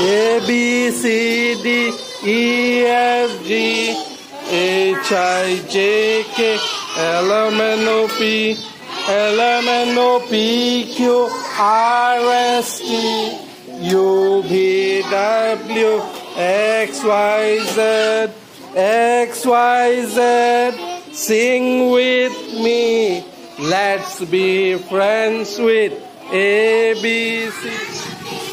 B, C, D, E, F, G, H, I, J, K, L, M, N, O, P, L, M, N, O, P, Q, R, S, T, U, V, W, X, Y, Z, X, Y, Z. Sing with me. Let's be friends with A, B, C.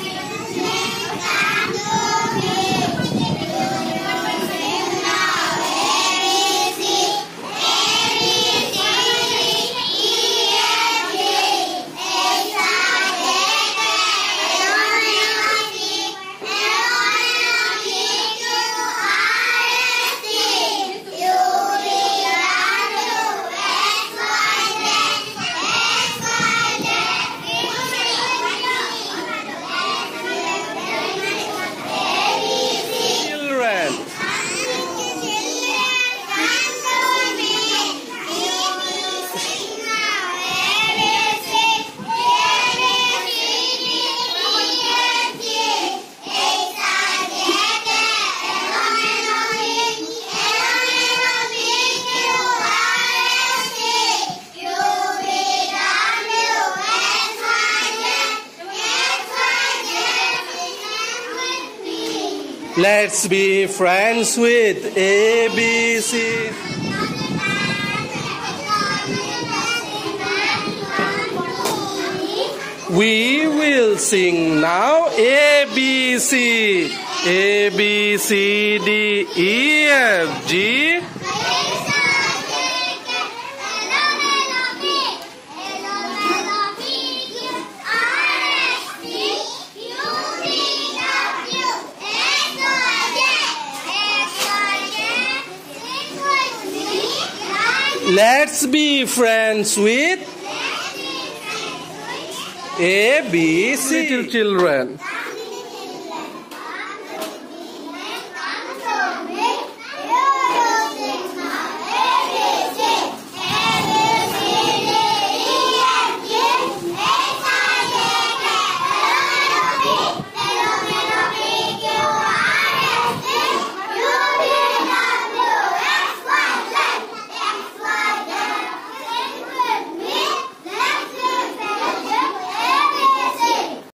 Let's be friends with A, B, C. We will sing now ABC. A, B, C, D, E, F, G. Let's be friends with A, B, C. Little children.